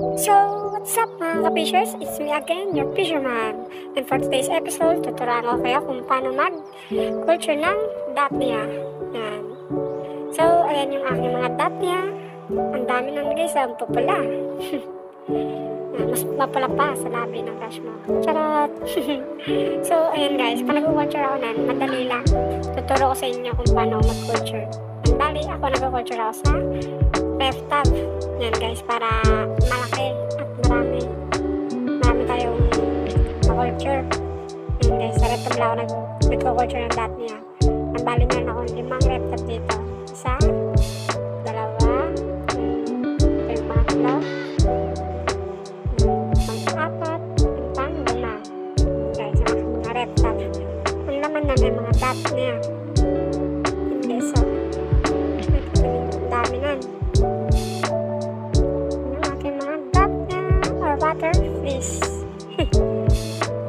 So, what's up mga ka-fishers? It's me again, your fisherman. And for today's episode, tuturuan ko kayo kung paano mag-culture ng Daphnia. Yan. So, ayan yung aking mga Daphnia. Ang dami nang guys, ang pupula. Mas mapula pa sa labi ng crush mo. Charot! so, ayan guys, pag nag-culture ako nan, madali lang. Tuturo ko sa inyo kung paano mag-culture. Dali, ako nag-culture ako sa left tab. Yan guys, para malaki at marami. Marami tayong ma-culture. Yan guys, sa left tab lang ako nag- nagko-culture ng dot niya. Ang bali meron ako limang tab dito. Isa, dalawa, yung pangatlo, pang-apat, yung pang-lima. Guys, ang aking mga left tab. Ang laman na may mga dot niya. Hindi, so, ang dami nun or water fish.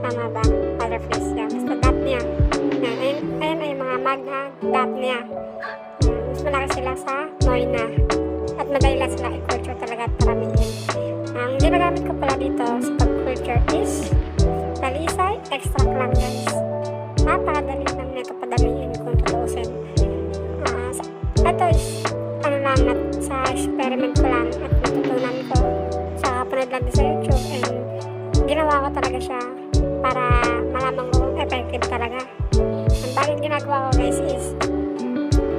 Tama ba? Water fish yan. Basta dot niya. Yan, ayun, ayun ay mga magna dot niya. Yan, mas malaki sila sa Moina. At madali lang sila i-culture talaga at paramihin. Ang ginagamit ko pala dito sa pag-culture is talisay extract lang guys. Napakadali lang nito padamihin kung tutuusin. Ah, sa- ito is ano lang at sa experiment ko lang at natutunan ko sa YouTube and ginawa ko talaga siya para malaman ko kung effective talaga. Ang bakit ginagawa ko guys is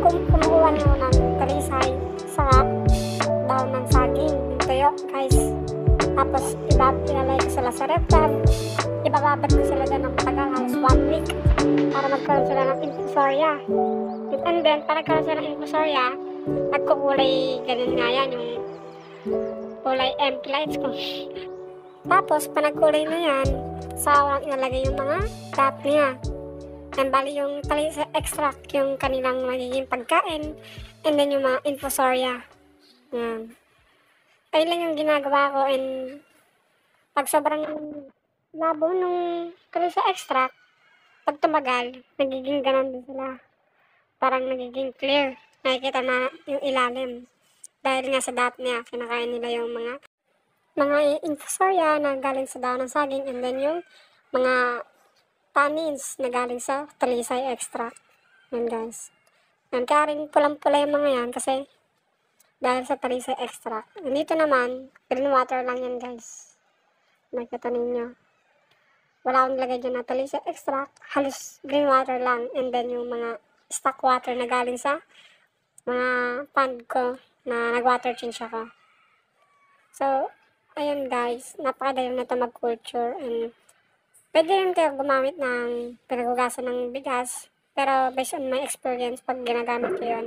kung kumukuha niyo ng talisay sa daon ng saging, tuyo guys. Tapos iba, ilalay ko sila sa ref tab. Ibababad ko sila doon ng matagal halos one week para magkaroon sila ng infusoria. And then, para nagkaroon sila ng infusoria, nagkukulay ganun nga yan yung kulay empty lights ko. Tapos, pa nagkulay na yan, sa walang ilalagay yung mga dot niya. And bali yung tali extract yung kanilang magiging pagkain and then yung mga infusoria. Yan. Ayun lang yung ginagawa ko and pag sobrang labo nung tali sa extract, pag tumagal, nagiging ganun din sila. Parang nagiging clear nakikita na yung ilalim. Dahil nga sa dot niya, kinakain nila yung mga mga infusoria na galing sa daon ng saging and then yung mga tannins na galing sa talisay extract. Yan guys. Yan, kaya rin pulang-pula yung mga yan kasi dahil sa talisay extract. And dito naman, green water lang yan guys. Nakita ninyo. Wala akong nilagay dyan na talisay extract. Halos green water lang. And then yung mga stock water na galing sa mga pond ko na nag-water change ako. So, ayun guys, napakadali na ito mag-culture and pwede rin kayo gumamit ng pinagugasan ng bigas pero based on my experience, pag ginagamit ko yun,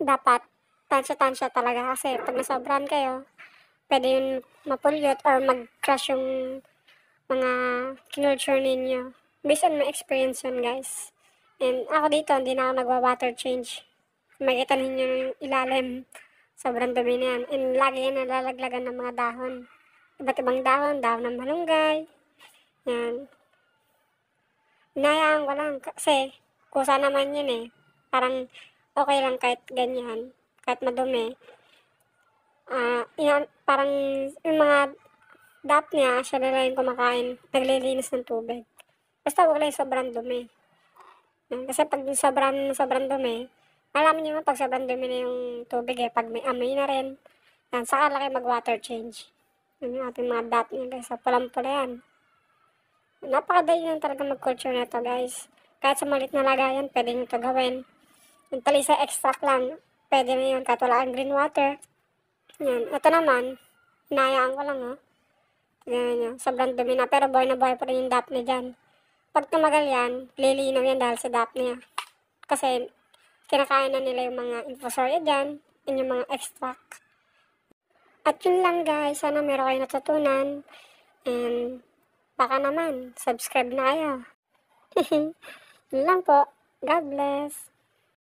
dapat tansya-tansya talaga kasi pag nasobran kayo, pwede yun mapulyot or mag-crash yung mga culture ninyo. Based on my experience yun guys. And ako dito, hindi na ako nagwa-water change makita ninyo yung ilalim. Sobrang dumi na yan. And lagi yan nalalaglagan ng mga dahon. Iba't ibang dahon, dahon ng malunggay. Yan. Inayaan ko lang kasi kusa naman yun eh. Parang okay lang kahit ganyan. Kahit madumi. Ah, yan, parang yung mga dap niya, siya na lang kumakain. Naglilinis ng tubig. Basta wag lang yung sobrang dumi. Kasi pag sobrang, sobrang dumi, alam niyo naman pag sobrang dumi na yung tubig eh, pag may amoy na rin, yan, saka laki mag-water change. Yan yung ating mga dot niya guys, sa pulang-pula yan. Napakadali lang talaga mag-culture na to guys. Kahit sa malit na lagayan, pwede nyo ito gawin. Yung talisa extract lang, pwede na yun, kang green water. Yan, ito naman, hinayaan ko lang oh. Tignan nyo, sobrang dumi na, pero buhay na buhay pa rin yung dap niya dyan. Pag tumagal yan, lilinaw yan dahil sa dap niya. Kasi, kinakain na nila yung mga infusoria dyan, and yung mga extract. At yun lang guys, sana meron kayo natutunan. And baka naman, subscribe na kayo. yun lang po. God bless.